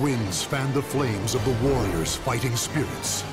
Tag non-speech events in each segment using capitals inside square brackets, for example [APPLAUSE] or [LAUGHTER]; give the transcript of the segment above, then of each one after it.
winds fan the flames of the warrior's fighting spirits.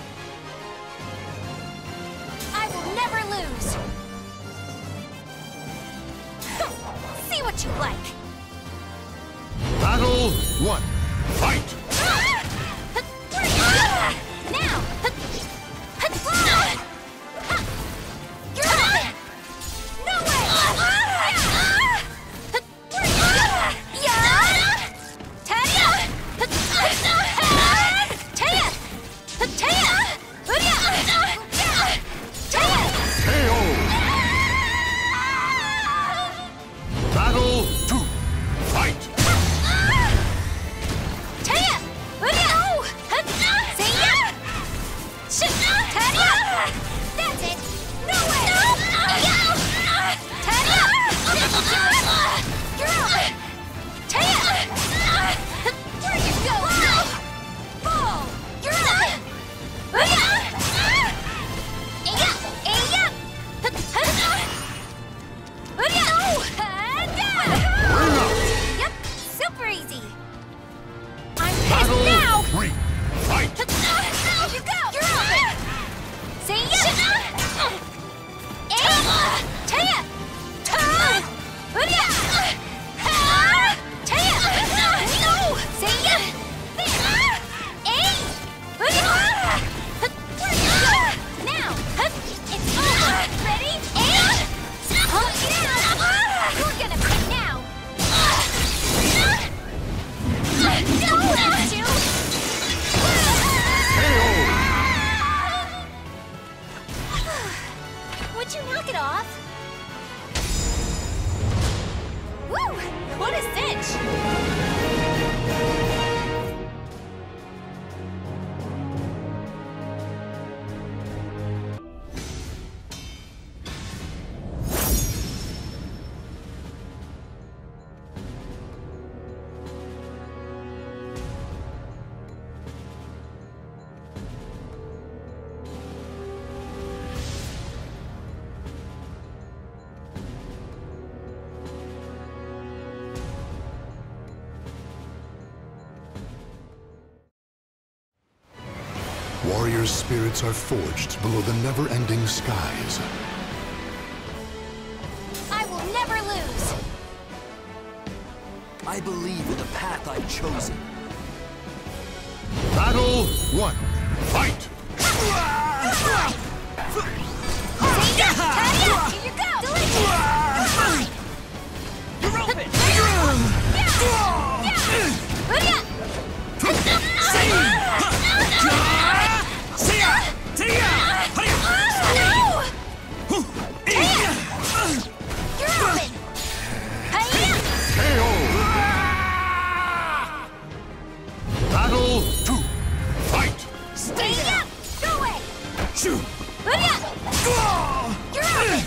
Warriors' spirits are forged below the never-ending skies. I will never lose! I believe in the path I've chosen. Battle one. Fight! Here you go! Delicious! You're open! Battle two. Fight! Stay up! Go away! Shoot! Hurya! You're open!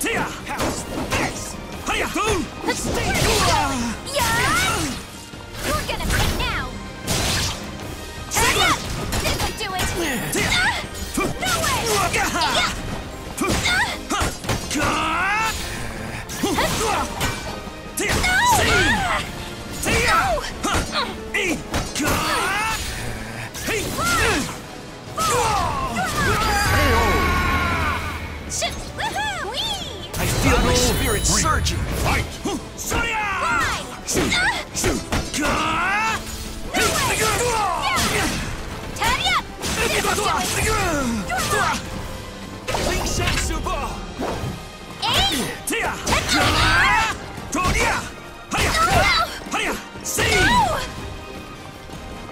Tia! How's this? Hiya! Boom! You going? Yeah! You're gonna pay now! Hurry up! This'll do it! Tia! I feel my spirit surging! Fight! Sonia! Fly! Shoot! Shoot! No way! Yeah! Hurry up!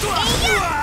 See ya!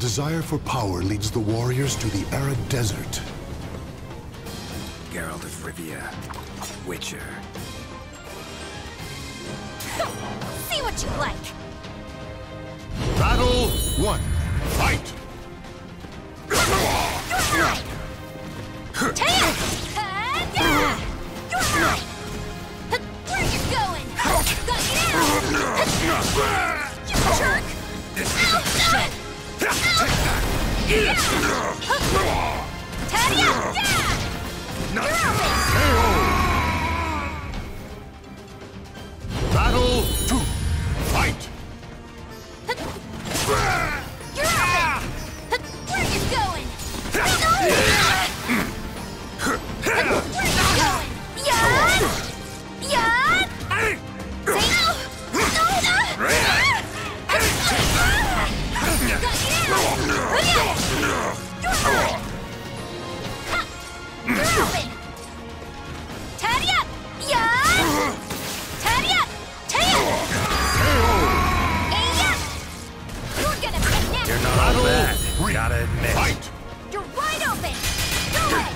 desire for power leads the warriors to the arid desert. Geralt of Rivia, Witcher. [LAUGHS] See what you like! Battle one, fight! Fight. Gotta admit. Fight. You're wide open. Go away.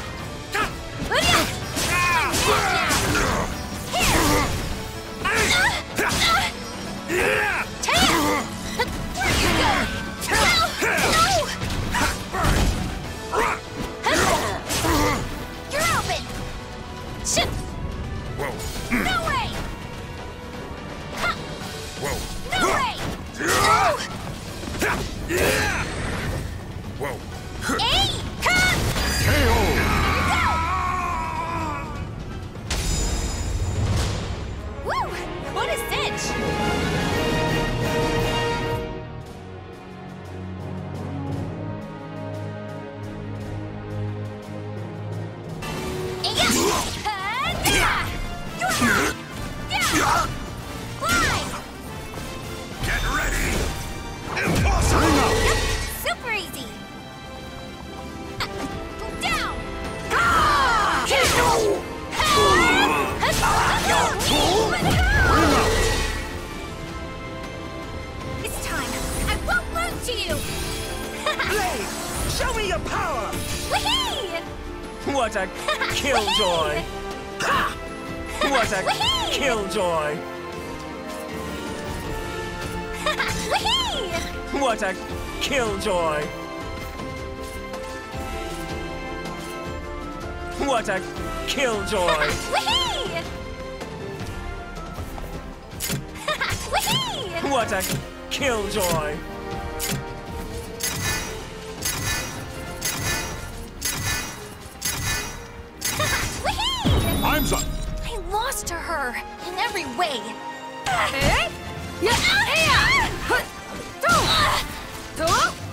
You're open! Whoa! No! killjoy! Ha! What a killjoy! what a killjoy! [LAUGHS] What a killjoy! what a killjoy! To her in every way. Yeah. Ah! Uh,